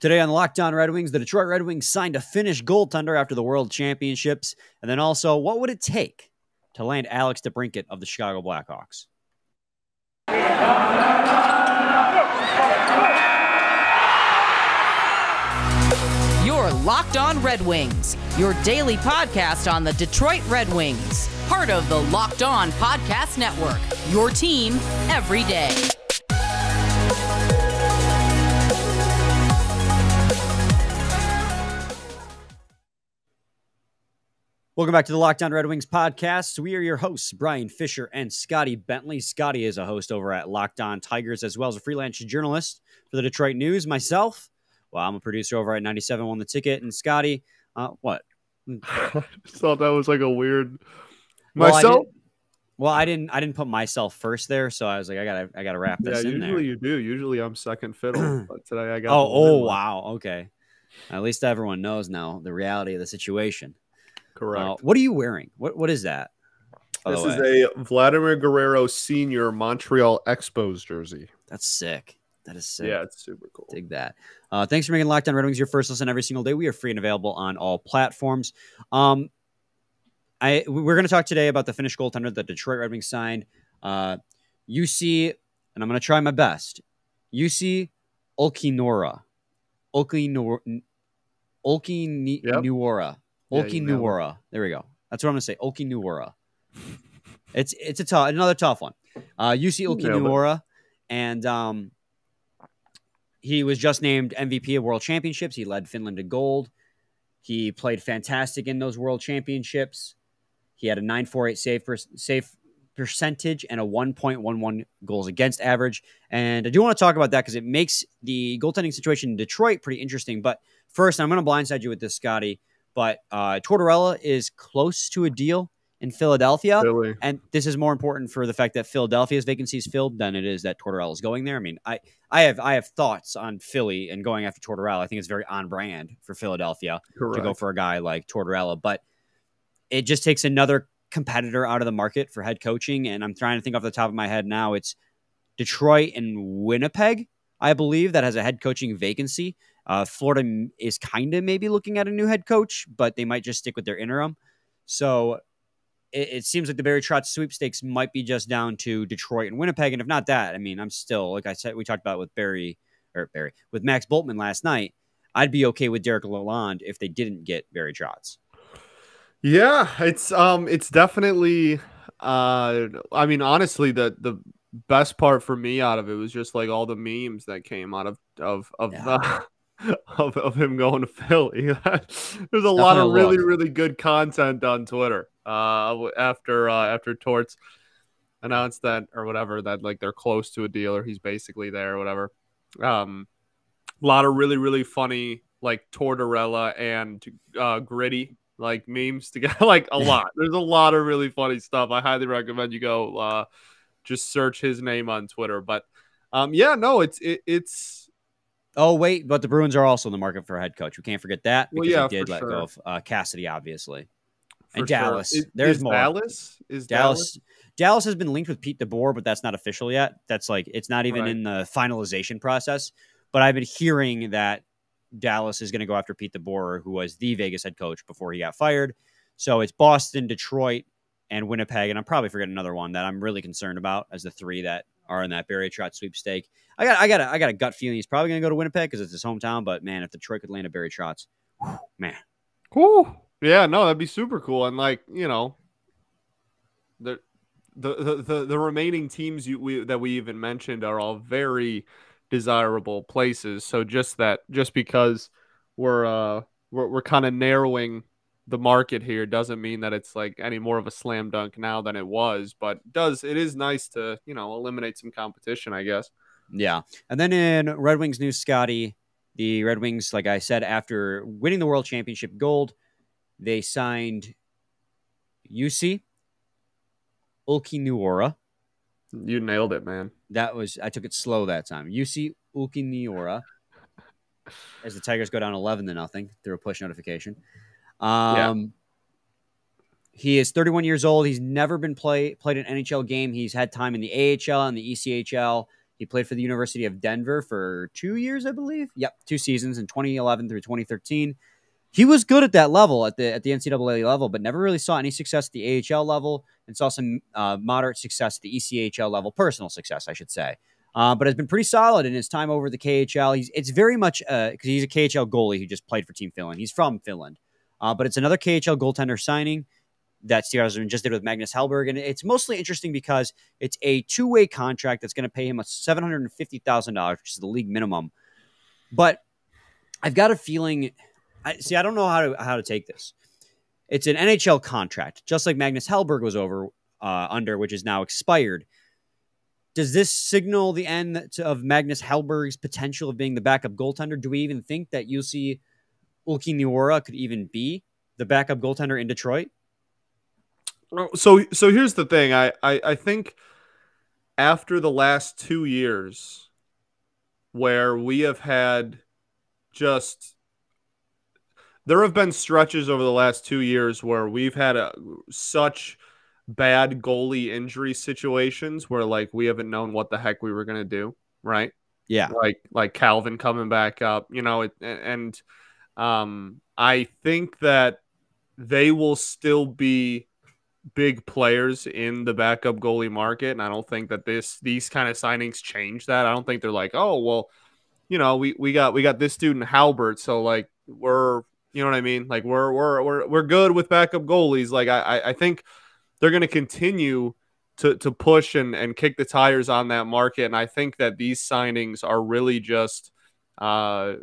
Today on On Red Wings, the Detroit Red Wings signed a Finnish goaltender after the World Championships. And then also, what would it take to land Alex DeBrincat of the Chicago Blackhawks? Your Locked On Red Wings, your daily podcast on the Detroit Red Wings, part of the Locked On Podcast Network. Your team every day. Welcome back to the Locked On Red Wings podcast. We are your hosts, Brian Fisher and Scotty Bentley. Scotty is a host over at Locked On Tigers, as well as a freelance journalist for the Detroit News. Myself, well, I'm a producer over at 97 Won the Ticket. And Scotty, uh, what? I just thought that was like a weird. Well, I Myself? didn't- Well, I didn't. I didn't put myself first there, so I was like, I gotta, I gotta wrap yeah, this in usually you do. Usually I'm second fiddle, but today I got. Oh, oh, one. wow. Okay. At least everyone knows now the reality of the situation. Correct. Uh, what are you wearing? What What is that? this is a Vladimir Guerrero Senior Montreal Expos jersey. That's sick. That is sick. Yeah, it's super cool. Dig that. Uh, thanks for making Locked On Red Wings your first listen every single day. We are free and available on all platforms. Um, I we're going to talk today about the Finnish goaltender that Detroit Red Wings signed. Uh, Jussi, and I'm going to try my best. Jussi Olkinora, Olkinora, Olkinuora, Yep. Olkinuora. Yeah, you nailed Olkinuora. There we go. That's what I'm going to say. Olkinuora. It's it's a tough another tough one. Uh, Jussi You nailed it. Olkinuora, and um, he was just named MVP of World Championships. He led Finland to gold. He played fantastic in those World Championships. He had a 948 save per, save percentage and a 1.11 goals against average. And I do want to talk about that because it makes the goaltending situation in Detroit pretty interesting. But first, I'm going to blindside you with this, Scotty. But uh, Tortorella is close to a deal in Philadelphia. Really? And this is more important for the fact that Philadelphia's vacancy is filled than it is that Tortorella is going there. I mean, I, I have I have thoughts on Philly and going after Tortorella. I think it's very on brand for Philadelphia Correct. to go for a guy like Tortorella, but it just takes another competitor out of the market for head coaching. And I'm trying to think off the top of my head now. It's Detroit and Winnipeg, I believe, that has a head coaching vacancy. Uh, Florida is kind of maybe looking at a new head coach, but they might just stick with their interim. So it, it seems like the Barry Trotz sweepstakes might be just down to Detroit and Winnipeg. And if not that, I mean, I'm still, like I said, we talked about with Barry or Barry with Max Bultman last night. I'd be okay with Derek Lalonde if they didn't get Barry Trotz. Yeah, it's um, it's definitely. Uh, I mean, honestly, the the best part for me out of it was just like all the memes that came out of of of the. Of, of him going to Philly. There's a lot of really, look. really good content on Twitter. Uh, after uh, after Torts announced that or whatever that like they're close to a deal or he's basically there or whatever. Um, a lot of really, really funny like Tortorella and uh, Gritty like memes together. like a lot. There's a lot of really funny stuff. I highly recommend you go uh, just search his name on Twitter. But um, yeah, no, it's it, it's Oh wait, but the Bruins are also in the market for a head coach. We can't forget that Well, because yeah, they did let sure. go of uh, Cassidy, obviously. for And sure. Dallas. Is, There's is more. Dallas is Dallas, Dallas has been linked with Pete DeBoer, but that's not official yet. That's like it's not even Right. in the finalization process. But I've been hearing that Dallas is going to go after Pete DeBoer, who was the Vegas head coach before he got fired. So it's Boston, Detroit, and Winnipeg, and I'm probably forgetting another one that I'm really concerned about as the three that are in that Barry Trotz sweepstake. I got, I got, a, I got a gut feeling he's probably going to go to Winnipeg because it's his hometown. But man, if Detroit could land a Barry Trotz, whew, man, Cool. Yeah, no, that'd be super cool. And like, you know, the the the, the, the remaining teams you we, that we even mentioned are all very desirable places. So just that just because we're uh we're we're kind of narrowing the market here doesn't mean that it's like any more of a slam dunk now than it was, but does it is nice to, you know, eliminate some competition, I guess. Yeah. And then in Red Wings news, Scotty, the Red Wings, like I said, after winning the World Championship gold, they signed Jussi Olkinuora. You nailed it, man. That was I took it slow that time. Jussi Olkinuora. As the Tigers go down eleven to nothing through a push notification. Um he is 31 years old. He's never been play played an NHL game. He's had time in the AHL and the ECHL. He played for the University of Denver for two years, I believe. Yep, two seasons in 2011 through 2013. He was good at that level at the at the NCAA level, but never really saw any success at the AHL level, and saw some uh, moderate success at the ECHL level, personal success, I should say. Uh, but has been pretty solid in his time over the KHL. He's it's very much because uh, he's a KHL goalie who just played for Team Finland. He's from Finland, uh, but it's another KHL goaltender signing that Steve just did with Magnus Hellberg. And it's mostly interesting because it's a two way contract that's going to pay him a $750,000, which is the league minimum. But I've got a feeling. I, see, I don't know how to how to take this. It's an NHL contract, just like Magnus Hellberg was over uh, under, which is now expired. Does this signal the end of Magnus Hellberg's potential of being the backup goaltender? Do we even think that Jussi Ulki Niora could even be the backup goaltender in Detroit? Oh, so so here's the thing. I, I, I think after the last two years where we have had just there have been stretches over the last two years where we've had a, such bad goalie injury situations where like we haven't known what the heck we were gonna do, right? Yeah, like like Calvin coming back up, you know, it, and um, I think that they will still be big players in the backup goalie market, and I don't think that this these kind of signings change that. I don't think they're like, oh well, you know, we we got we got this student Halbert, so like we're you know what I mean, like we're we're we're we're good with backup goalies. Like I I think they're going to continue to to push and and kick the tires on that market, and I think that these signings are really just. Uh,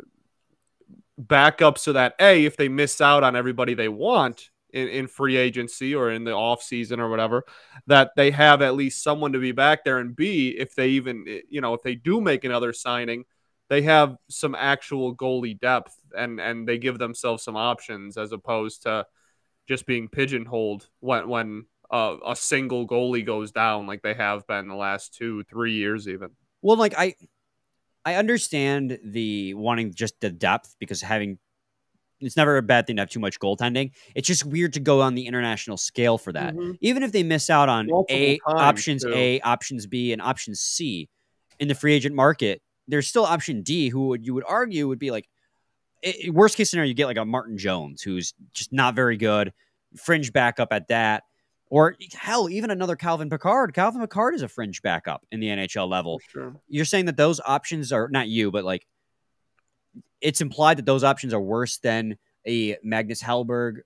backup so that a if they miss out on everybody they want in, in free agency or in the off season or whatever that they have at least someone to be back there. And b if they even eh, you know if they do make another signing they have some actual goalie depth and and they give themselves some options as opposed to just being pigeonholed when when uh, a single goalie goes down like they have been the last two three years even. Well like i i understand the wanting just the depth because having it's never a bad thing to have too much goaltending. It's just weird to go on the international scale for that. Mm-hmm. Even if they miss out on Multiple A options too. A, options B, and options C in the free agent market, there's still option D, who would you would argue would be like it, worst case scenario, you get like a Martin Jones, who's just not very good, fringe backup at that. Or hell, even another Calvin Pickard. Calvin Pickard is a fringe backup in the NHL level. Sure. You're saying that those options are not you, but like it's implied that those options are worse than a Magnus Hellberg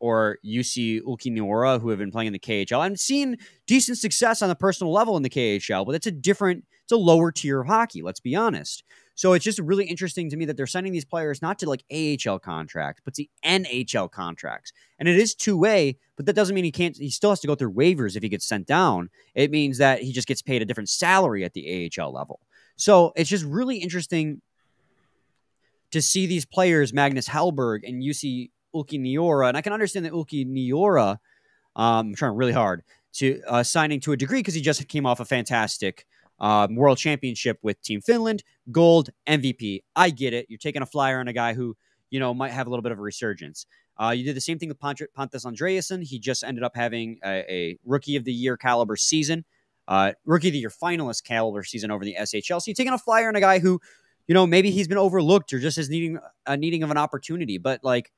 or Jussi Niora, who have been playing in the KHL. I'm seeing decent success on a personal level in the KHL, but it's a different, it's a lower tier of hockey, let's be honest. So it's just really interesting to me that they're sending these players not to like AHL contracts, but to NHL contracts. And it is two way, but that doesn't mean he can't, he still has to go through waivers if he gets sent down. It means that he just gets paid a different salary at the AHL level. So it's just really interesting to see these players, Magnus Hellberg and Jussi Ulki Niora, and I can understand that Ulki Niora, um, I'm trying really hard to uh, signing to a degree because he just came off a fantastic um, world championship with Team Finland, gold MVP. I get it. You're taking a flyer on a guy who you know might have a little bit of a resurgence. Uh, you did the same thing with Pontus Andreasson. He just ended up having a, a rookie of the year caliber season, uh, rookie of the year finalist caliber season over the SHL. So you're taking a flyer on a guy who you know, maybe he's been overlooked or just is needing a needing of an opportunity. But like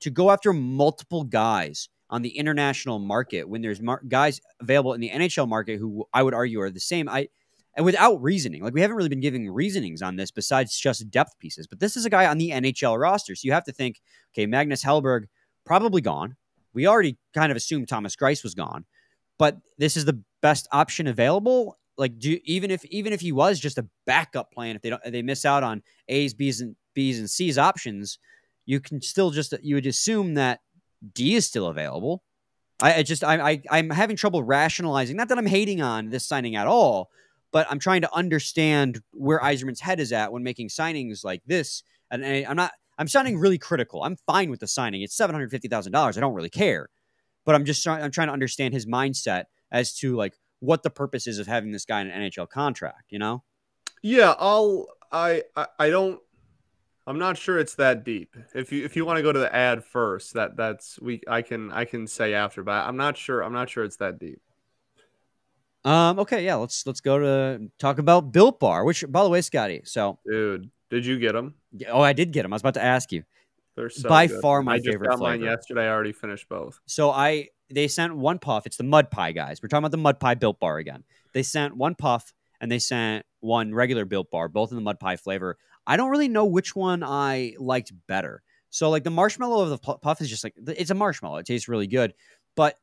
to go after multiple guys on the international market when there's mar- guys available in the NHL market who I would argue are the same. I and without reasoning, like we haven't really been giving reasonings on this besides just depth pieces. But this is a guy on the NHL roster, so you have to think, okay, Magnus Hellberg probably gone. We already kind of assumed Thomas Greiss was gone, but this is the best option available like do even if even if he was just a backup plan if they don't they miss out on A's B's and B's and C's options you can still just you would assume that D is still available. I, I just I, I I'm having trouble rationalizing not that I'm hating on this signing at all but I'm trying to understand where Yzerman's head is at when making signings like this. And, and I'm not I'm sounding really critical. I'm fine with the signing. It's seven hundred fifty thousand dollars. I don't really care. But I'm just I'm trying to understand his mindset as to like what the purpose is of having this guy in an NHL contract, you know? Yeah, I'll I I, I don't I'm not sure it's that deep. If you if you want to go to the ad first, that that's we I can I can say after, but I'm not sure I'm not sure it's that deep. Um, okay, yeah, let's let's go to talk about Built Bar. Which, by the way, Scotty. So, Dude, did you get them? oh, I did get them. I was about to ask you. They're so By good. far my I just favorite got mine yesterday. I already finished both. So I they sent one puff. It's the mud pie guys. We're talking about the mud pie built bar again. They sent one puff and they sent one regular built bar, both in the mud pie flavor. I don't really know which one I liked better. So like the marshmallow of the puff is just like it's a marshmallow. It tastes really good, but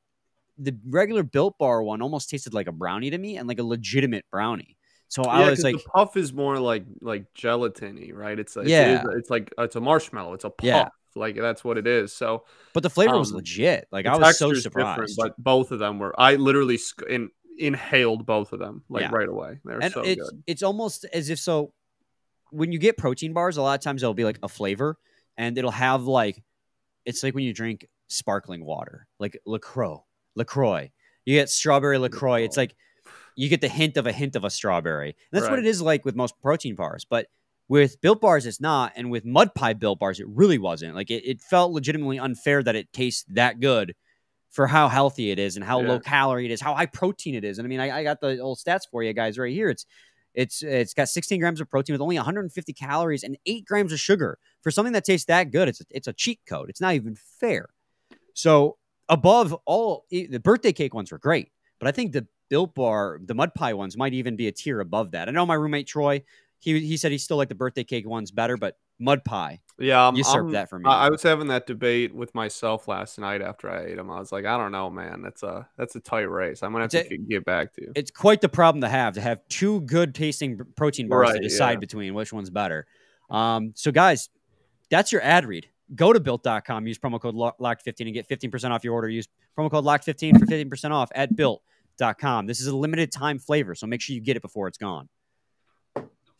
the regular built bar one almost tasted like a brownie to me and like a legitimate brownie. So I yeah, was like, the puff is more like like gelatiny, right? It's like Yeah. it is, it's like it's a marshmallow. It's a puff. Yeah. Like that's what it is. So but the flavor was um, legit. Like I was so surprised. but both of them were. I literally in, inhaled both of them like Yeah. right away. They're and so it's good. it's almost as if so when you get protein bars a lot of times it'll be like a flavor and it'll have like it's like when you drink sparkling water like lacroix lacroix you get strawberry lacroix it's like you get the hint of a hint of a strawberry and that's what it is like with most protein bars but with built bars it's not and with mud pie built bars it really wasn't like it, it felt legitimately unfair that it tastes that good for how healthy it is and how Yeah. low calorie it is how high protein it is. And i mean I, I got the old stats for you guys right here. It's it's it's got 16 grams of protein with only 150 calories and 8 grams of sugar. For something that tastes that good it's a, it's a cheat code. It's not even fair. So above all the birthday cake ones were great but i think the built bar the mud pie ones might even be a tier above that. I know my roommate troy he, he said he still liked the birthday cake ones better but mud pie Yeah, I'm, I'm- that for me I, I was having that debate with myself last night after I ate them. I was like, I don't know, man. That's a that's a tight race. I'm gonna have It's to get back to you. it's quite the problem to have to have two good tasting protein bars to decide yeah. between which one's better. Um, so guys, that's your ad read. Go to built.com, use promo code Lo- locked15 and get 15% off your order. Use promo code locked15 for 15% off at built.com. This is a limited time flavor, so make sure you get it before it's gone.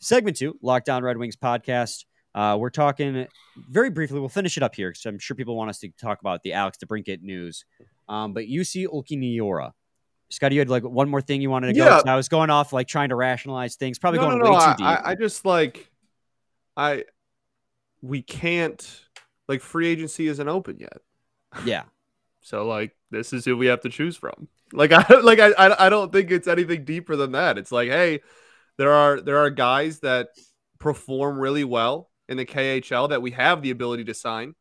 Segment two, Locked On Red Wings podcast. Uh, we're talking very briefly. We'll finish it up here because I'm sure people want us to talk about the Alex DeBrincat news. Um, but Jussi Ulkiniora. Scotty, you had like one more thing you wanted to go. Yeah. I was going off like trying to rationalize things, probably no, going no, no. way I, too deep. I, I just like I we can't like free agency isn't open yet. yeah, So like this is who we have to choose from. Like I like I I don't think it's anything deeper than that. It's like, hey, there are there are guys that perform really well in the KHL that we have the ability to sign.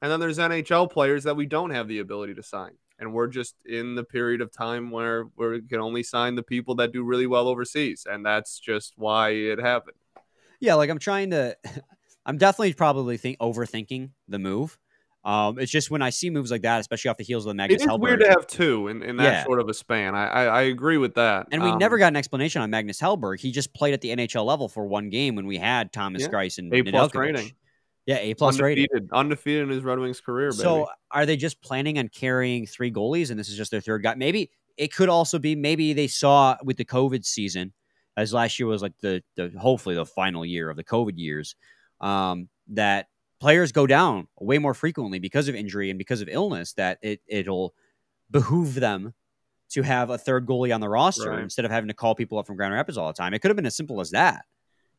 And then there's NHL players that we don't have the ability to sign. And we're just in the period of time where we can only sign the people that do really well overseas. And that's just why it happened. yeah. Like I'm trying to. I'm definitely probably think overthinking the move. Um, it's just when I see moves like that, especially off the heels of the Magnus It is Hellberg, weird to have two in, in that Yeah. sort of a span. I, I, I agree with that. and we Um, never got an explanation on Magnus Hellberg. He just played at the NHL level for one game when we had Thomas Yeah. Greiss and A plus Nedeljkovic. rating. Yeah, A plus rating. undefeated, undefeated in his Red Wings career. Baby. So are they just planning on carrying three goalies and this is just their third guy? Maybe it could also be maybe they saw with the COVID season, as last year was like the the hopefully the final year of the COVID years, um, that players go down way more frequently because of injury and because of illness, that it it'll behoove them to have a third goalie on the roster Right. instead of having to call people up from Grand Rapids all the time. It could have been as simple as that.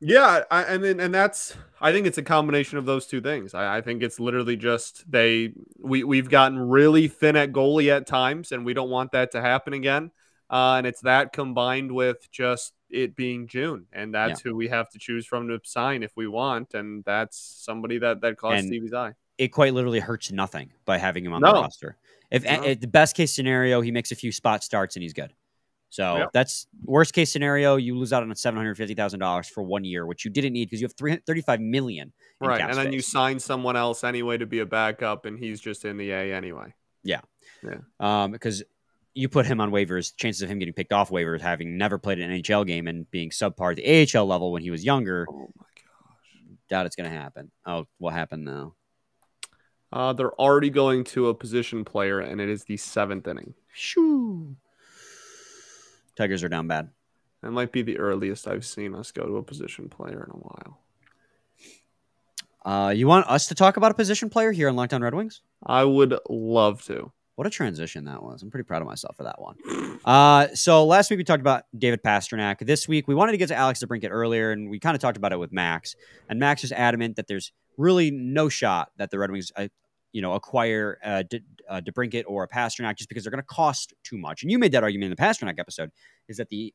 Yeah, I, and then and that's I think it's a combination of those two things. I, I think it's literally just they we we've gotten really thin at goalie at times, and we don't want that to happen again. Uh, and it's that combined with just it being June, and that's who we have to choose from to sign if we want, and that's somebody that that caught And- Stevie's eye. it quite literally hurts nothing by having him on the roster. If, No. if the best case scenario, he makes a few spot starts and he's good. So Yep. that's worst case scenario. You lose out on seven hundred fifty thousand dollars for one year, which you didn't need because you have three hundred thirty-five million. Right, and then you sign someone else anyway to be a backup, and he's just in the A anyway. Yeah, yeah. Um, because you put him on waivers. Chances of him getting picked off waivers, having never played an NHL game and being subpar at the AHL level when he was younger, Oh my gosh. doubt it's going to happen. Oh, what happened now? Uh, they're already going to a position player, and it is the seventh inning. Shoo. Tigers are down bad. That might be the earliest I've seen us go to a position player in a while. Uh, you want us to talk about a position player here on Locked On Red Wings? I would love to. What a transition that was. I'm pretty proud of myself for that one. Uh, so last week we talked about David Pastrnak. This week we wanted to get to Alex DeBrincat earlier, and we kind of talked about it with Max. And Max is adamant that there's really no shot that the Red Wings. I, you know, acquire uh, De, a uh, DeBrincat or a Pastrnak just because they're going to cost too much. And you made that argument in the Pastrnak episode is that the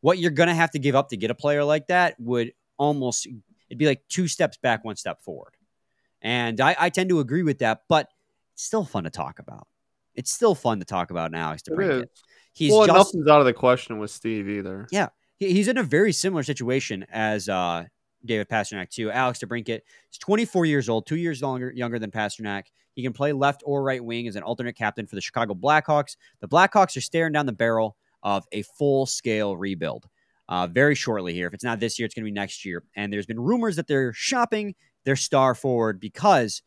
what you're going to have to give up to get a player like that would almost it'd be like two steps back, one step forward. And I, I tend to agree with that, but it's still fun to talk about. It's still fun to talk about now. Alex DeBrincat. He's well, just, nothing's out of the question with Steve either. Yeah, he, he's in a very similar situation as uh, David Pastrnak too. Alex DeBrincat is 24 years old, two years longer younger than Pastrnak. He can play left or right wing as an alternate captain for the Chicago Blackhawks. The Blackhawks are staring down the barrel of a full scale rebuild uh, very shortly here. If it's not this year, it's going to be next year. And there's been rumors that they're shopping their star forward because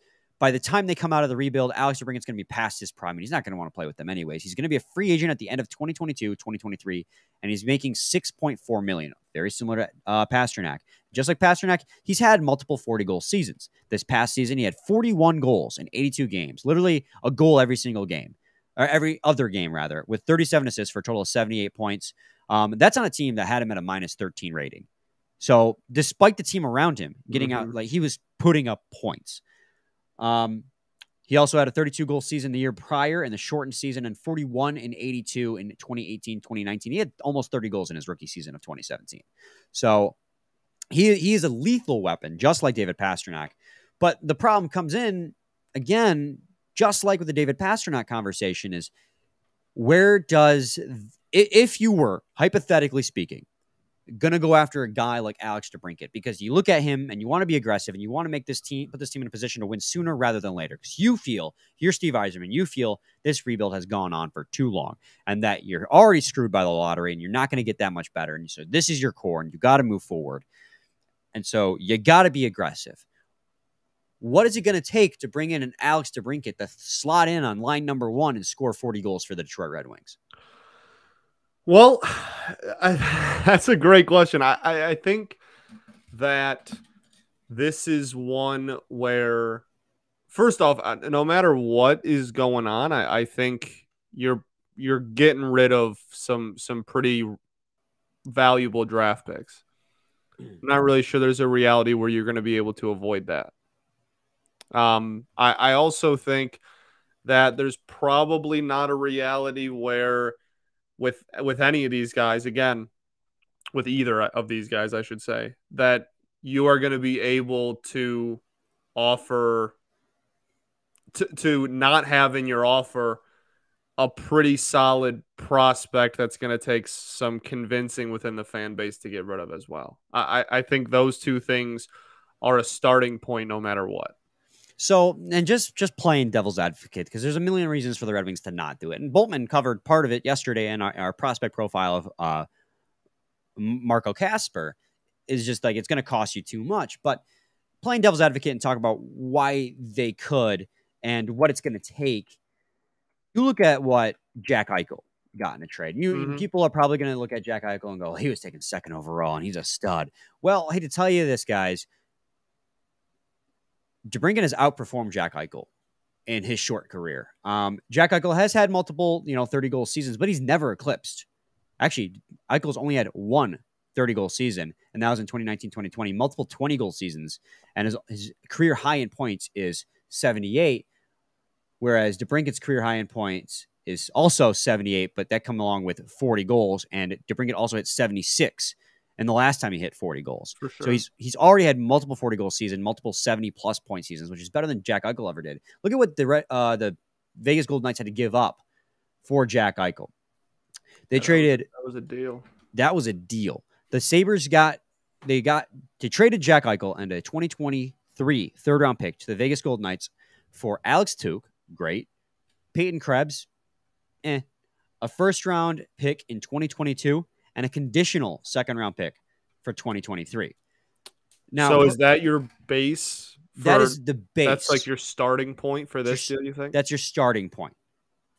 by the time they come out of the rebuild, Alex DeBrincat's going to be past his prime, and he's not going to want to play with them anyways. He's going to be a free agent at the end of 2022, 2023, and he's making 6.4 million, very similar to uh, Pastrnak. Just like Pastrnak, he's had multiple 40 goal seasons. This past season, he had 41 goals in 82 games, literally a goal every single game, or every other game rather, with 37 assists for a total of 78 points. Um, that's on a team that had him at a minus 13 rating. So despite the team around him getting mm-hmm. out, like he was putting up points. Um, he also had a 32 goal season the year prior in the shortened season and 41 and 82 in 2018 2019. He had almost 30 goals in his rookie season of 2017. So he, he is a lethal weapon, just like David Pastrnak. But the problem comes in again, just like with the David Pastrnak conversation, is where does if you were hypothetically speaking to go after a guy like Alex DeBrincat because you look at him and you want to be aggressive and you want to make this team put this team in a position to win sooner rather than later because you feel you're Steve Yzerman you feel this rebuild has gone on for too long and that you're already screwed by the lottery and you're not going to get that much better and so this is your core and you got to move forward and so you got to be aggressive what is it going to take to bring in an Alex DeBrincat to slot in on line number one and score 40 goals for the Detroit Red Wings? Well, I, that's a great question. I, I, I think that this is one where, first off, no matter what is going on, I, I think you're you're getting rid of some some pretty valuable draft picks. I'm not really sure there's a reality where you're going to be able to avoid that. Um, I, I also think that there's probably not a reality where with with any of these guys again with either of these guys I should say that you are going to be able to offer to, to not have in your offer a pretty solid prospect that's going to take some convincing within the fan base to get rid of as well. I, I think those two things are a starting point no matter what. So, and just just playing devil's advocate because there's a million reasons for the Red Wings to not do it. And Bultman covered part of it yesterday in our, our prospect profile of uh, Marco Kasper. Is just like it's going to cost you too much. But playing devil's advocate and talk about why they could and what it's going to take. You look at what Jack Eichel got in a trade. You mm-hmm. people are probably going to look at Jack Eichel and go, "He was taken second overall, and he's a stud." Well, I hate to tell you this, guys DeBrincat has outperformed Jack Eichel in his short career. Um, Jack Eichel has had multiple, you know, 30 goal seasons, but he's never eclipsed. Actually, Eichel's only had one 30 goal season, and that was in 2019 2020, multiple 20 goal seasons. And his, his career high in points is 78, whereas DeBrincat's career high in points is also 78, but that come along with 40 goals. And DeBrincat also hit 76 and the last time he hit 40 goals. Sure. So he's he's already had multiple 40 goal season, multiple 70 plus point seasons, which is better than Jack Eichel ever did. Look at what the uh, the Vegas Golden Knights had to give up for Jack Eichel. They that traded that was a deal. That was a deal. The Sabres got they got they traded Jack Eichel and a 2023 third round pick to the Vegas Golden Knights for Alex Tuch, great. Peyton Krebs, eh. A first round pick in 2022 and a conditional second round pick for 2023. Now, so is that your base? For, that is the base. That's like your starting point for this deal. You think that's your starting point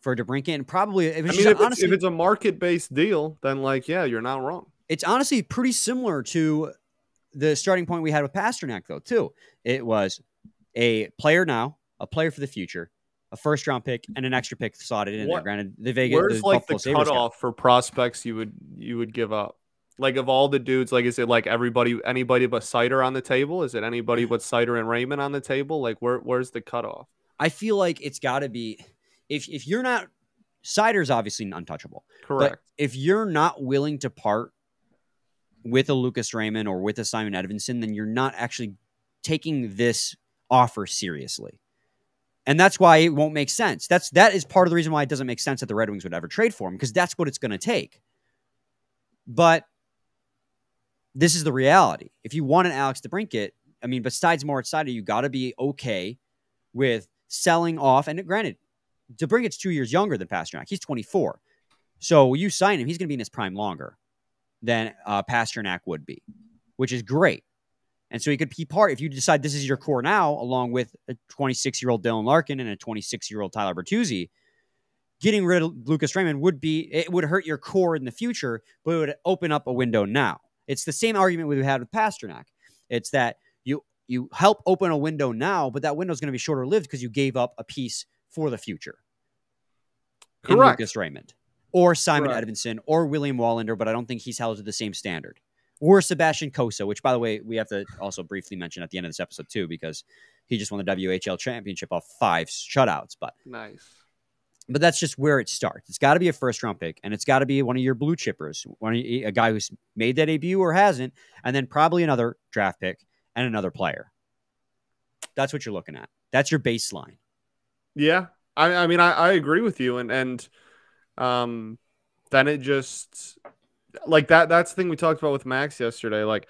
for DeBrincat, and probably. If I mean, if, honestly, it's, if it's a market based deal, then like, yeah, you're not wrong. It's honestly pretty similar to the starting point we had with Pastrnak, though. Too, it was a player now, a player for the future, a first round pick and an extra pick slotted in what, there. Granted, the Vegas where's the like Buffalo the cutoff for prospects you would you would give up? Like of all the dudes, like is it like everybody anybody but Seider on the table? Is it anybody but Seider and Raymond on the table? Like where where's the cutoff? I feel like it's got to be if if you're not Seider's obviously untouchable. Correct. But if you're not willing to part with a Lucas Raymond or with a Simon Edvinsson, then you're not actually taking this offer seriously. And that's why it won't make sense. That's that is part of the reason why it doesn't make sense that the Red Wings would ever trade for him because that's what it's going to take. But this is the reality. If you want an Alex DeBrincat, I mean, besides Moritz Seider, you got to be okay with selling off. And granted, DeBrincat's two years younger than Pastrnak. He's 24. So you sign him, he's going to be in his prime longer than uh, Pastrnak would be, which is great. And so he could be part, if you decide this is your core now, along with a 26 year old Dylan Larkin and a 26 year old Tyler Bertuzzi, getting rid of Lucas Raymond would be, it would hurt your core in the future, but it would open up a window now. It's the same argument we've had with Pastrnak. It's that you you help open a window now, but that window is going to be shorter lived because you gave up a piece for the future. Correct. Lucas Raymond or Simon Correct. Edvinsson or William Wallinder, but I don't think he's held to the same standard. Or Sebastian Cossa, which by the way, we have to also briefly mention at the end of this episode too, because he just won the WHL championship off five shutouts. But Nice. but that's just where it starts. It's got to be a first round pick, and it's got to be one of your blue chippers, one of, a guy who's made that debut or hasn't, and then probably another draft pick and another player. That's what you're looking at. That's your baseline. Yeah, I, I mean, I, I agree with you, and and um, then it just like that. That's the thing we talked about with Max yesterday. Like,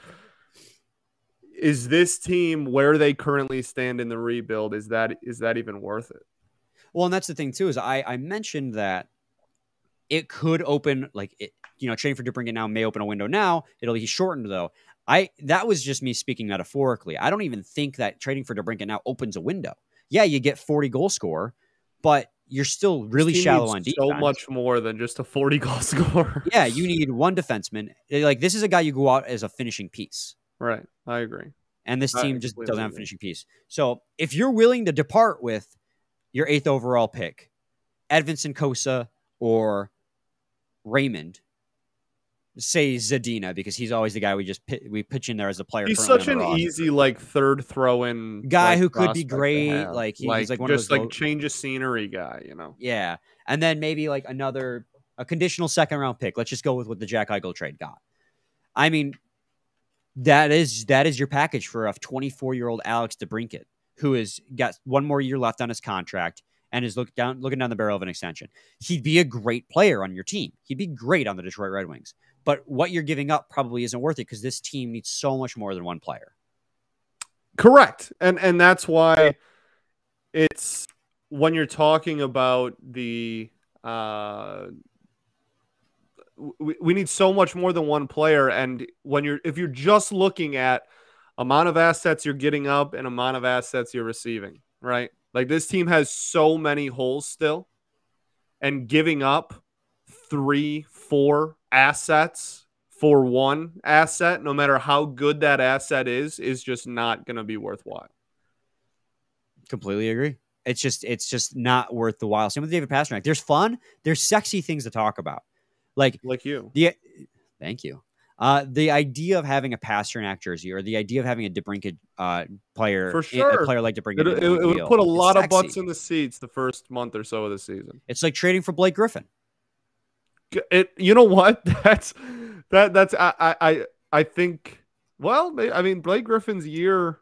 is this team where they currently stand in the rebuild? Is that is that even worth it? Well, and that's the thing too is I I mentioned that it could open like it, you know trading for DeBrincat now may open a window now. It'll be shortened though. I that was just me speaking metaphorically. I don't even think that trading for DeBrincat now opens a window. Yeah, you get 40 goal score, but you're still really shallow on defense. So much more than just a forty goal score. Yeah, you need one defenseman. Eh, like this is a guy you go out as a finishing piece. right. I agree. And this I team just doesn't have a finishing piece. So if you're willing to depart with your eighth overall pick, Edvinsson Cossa or Raymond, say Zadina, because he's always the guy we just we pitch in there as a player. He's such an roster. easy like third throw in Guy who could be great, like, he- he's like one of just those like low- change of scenery guy. You know. Yeah. And then maybe like another a conditional second round pick. Let's just go with what the Jack Eichel trade got. I mean, that is that is your package for a 24 year old Alex DeBrincat who has got one more year left on his contract and is look down looking down the barrel of an extension. He'd be a great player on your team. He'd be great on the Detroit Red Wings. But what you're giving up probably isn't worth it because this team needs so much more than one player. Correct. And and that's why it's when you're talking about the uh we, we need so much more than one player and when you're if you're just looking at amount of assets you're getting up and amount of assets you're receiving, right? Like this team has so many holes still and giving up 3 4 assets for one asset, no matter how good that asset is, is just not going to be worthwhile. Completely agree. It's just it's just not worth the while. Same with David Pastrnak. There's fun. There's sexy things to talk about. Like Like you. Yeah. thank you. Uh, the idea of having a Pastrnak jersey or the idea of having a DeBrincat uh, player, For a player like DeBrincat, It, it, it would put a lot of butts in the seats the first month or so of the season. It's like trading for Blake Griffin. It, you know what? That's that. That's I. I. I- think. Well, I mean, Blake Griffin's year,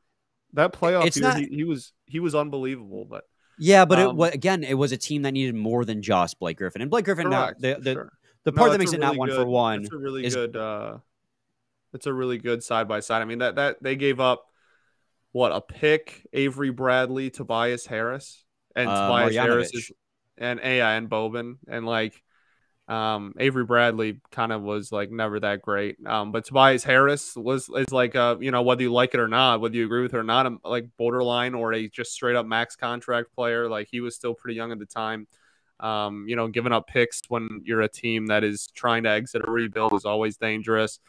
that playoff It's year, not- he, he was he was unbelievable. But Yeah, but Um, wa again, it was a team that needed more than just Blake Griffin. And Blake Griffin, now, the the, sure. The No, part that makes a it not really one good- for one. It's a really is- good. uh It's a really good side by side. I mean that that they gave up what a pick, Avery Bradley, Tobias Harris, and Uh, Tobias Harris is, and yeah, and Boban, and like um Avery Bradley kind of was like never that great. Um, but Tobias Harris was is like uh you know whether you like it or not, whether you agree with it or not, um, like borderline or a just straight up max contract player. Like he was still pretty young at the time. Um, you know, giving up picks when you're a team that is trying to exit a rebuild is always dangerous.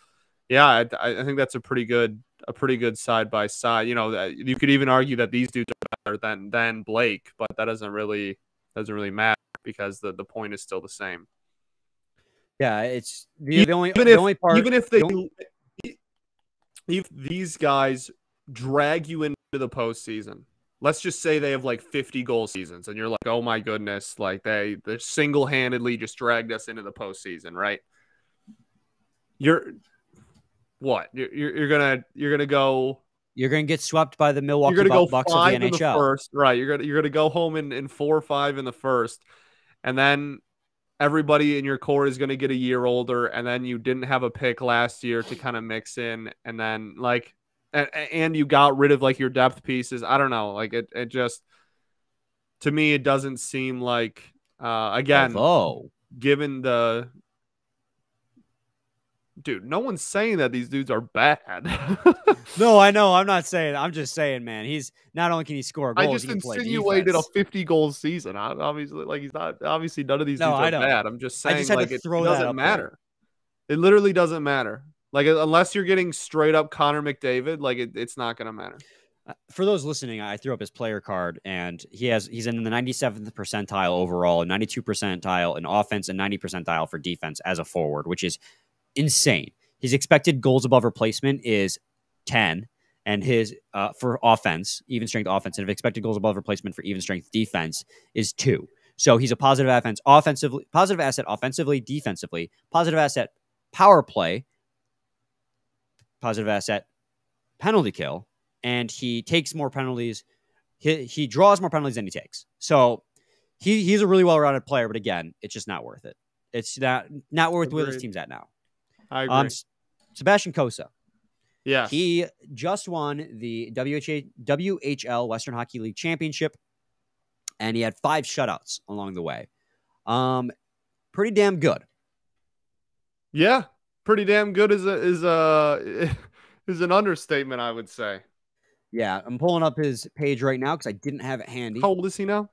Yeah, I, I think that's a pretty good a pretty good side by side. You know, you could even argue that these dudes are better than than Blake, but that doesn't really doesn't really matter because the the point is still the same. Yeah, it's the, the only Even the if only part. even if they the if these guys drag you into the postseason, let's just say they have like 50 goal seasons, and you're like, oh my goodness, like they they single handedly just dragged us into the postseason, right? You're what? You're, you're, you're gonna you're gonna go You're going to get swept by the Milwaukee you're gonna go Bucks five of the in the NHL. first, right? You're gonna you're gonna go home in in four or five in the first, and then everybody in your core is gonna get a year older, and then you didn't have a pick last year to kind of mix in, and then like, and, and you got rid of like your depth pieces. I don't know, like it it just to me it doesn't seem like uh again Although, given the dude no one's saying that these dudes are bad no, I know. I'm not saying. I'm just saying, man. He's not only can he score I just he insinuated a 50 goal season. I- Obviously, like he's not. Obviously, none of these No, dudes I are know. bad. I'm just I saying, just had to like it, throw it that doesn't up there. matter. It literally doesn't matter. Like unless you're getting straight up Connor McDavid, like it, it's not gonna matter. Uh, for those listening, I threw up his player card, and he has he's in the 97th percentile overall, and 92 percentile in offense, and 90 percentile for defense as a forward, which is insane. His expected goals above replacement is 10, and his uh, for offense, even strength offense, and expected goals above replacement for even strength defense is two. So he's a positive offense, offensively, positive asset offensively, defensively, positive asset power play, positive asset penalty kill, and he takes more penalties. He, he draws more penalties than he takes. So he, he's a really well rounded player, but again, it's just not worth it. It's not not worth where this Agreed. team's at now. I agree. Um, Sebastian Cossa, Yeah. he just won the WHA, WHL Western Hockey League Championship, and he had five shutouts along the way. Um, pretty damn good. yeah, pretty damn good is a is a is an understatement, I would say. Yeah, I'm pulling up his page right now because I didn't have it handy. How old is he now?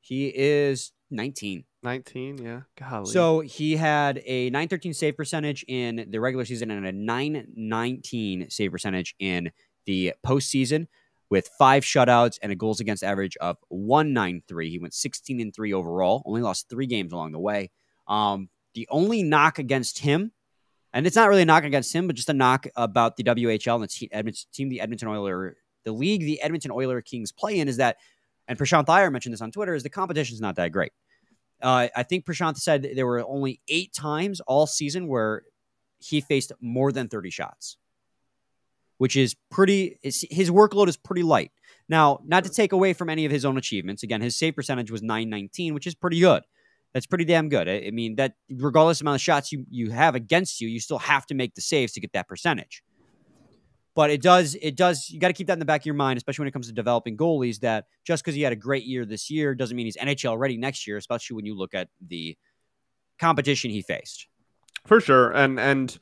He is 19. 19. Yeah. Golly. So he had a 913 save percentage in the regular season and a 919 save percentage in the postseason with five shutouts and a goals against average of 193. He went 16 and 3 overall, only lost three games along the way. Um, the only knock against him, and it's not really a knock against him, but just a knock about the WHL and the te- Edmonton, team, the Edmonton Oiler, the league, the Edmonton Oiler Kings play in is that, and Prashant Iyer mentioned this on Twitter, is the competition's not that great. Uh, I think Prashant said there were only eight times all season where he faced more than 30 shots, which is pretty, his workload is pretty light. Now, not to take away from any of his own achievements, again, his save percentage was 919, which is pretty good. That's pretty damn good. I, I mean, that regardless of the amount of shots you, you have against you, you still have to make the saves to get that percentage. But it does, it does, you got to keep that in the back of your mind, especially when it comes to developing goalies, that just because he had a great year this year doesn't mean he's NHL ready next year, especially when you look at the competition he faced. for sure and and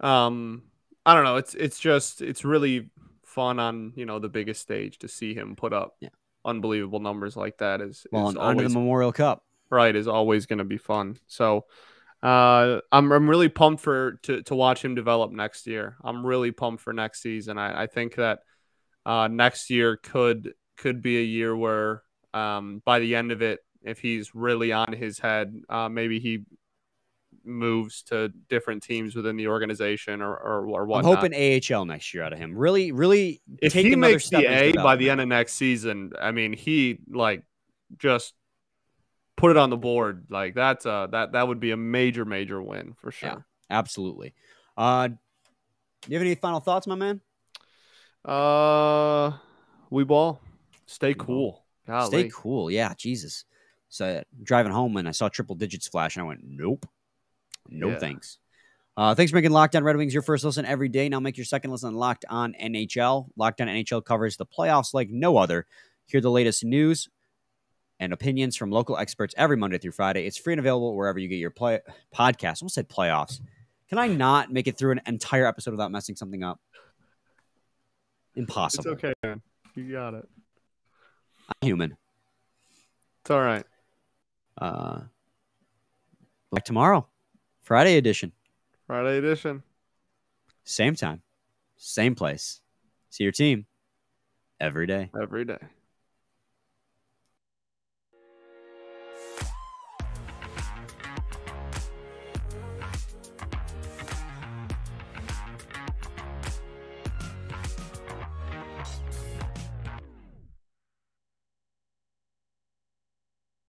um i don't know it's it's just it's really fun on you know the biggest stage to see him put up Yeah. unbelievable numbers like that is, Well, is and onto the Memorial Cup. Right is always going to be fun. So uh i'm i'm really pumped for to to watch him develop next year. I'm really pumped for next season. I i think that uh next year could could be a year where um by the end of it if he's really on his head uh maybe he moves to different teams within the organization or or, or I'm hoping AHL next year out of him. Really, really if take he makes step the A by the end of next season, I mean, he like just put it on the board. Like that's uh that that would be a major major win for Yeah. sure. Absolutely. Uh, do you have any final thoughts, my man? Uh, we ball, stay ball. cool. Golly. Stay cool. Yeah, Jesus. So driving home and I saw triple digits flash and I went, nope. No Yeah. thanks. Uh, thanks for making Locked On Red Wings your first listen every day. Now make your second listen Locked On NHL. Locked On NHL covers the playoffs like no other. Hear the latest news and opinions from local experts every Monday through Friday. It's free and available wherever you get your play podcast. Almost said playoffs. Can I not make it through an entire episode without messing something up? It's Impossible. okay, man. You got it. I'm human. It's all right. Uh, like tomorrow, Friday edition, Friday edition. same time, same place. See your team every day. Every day.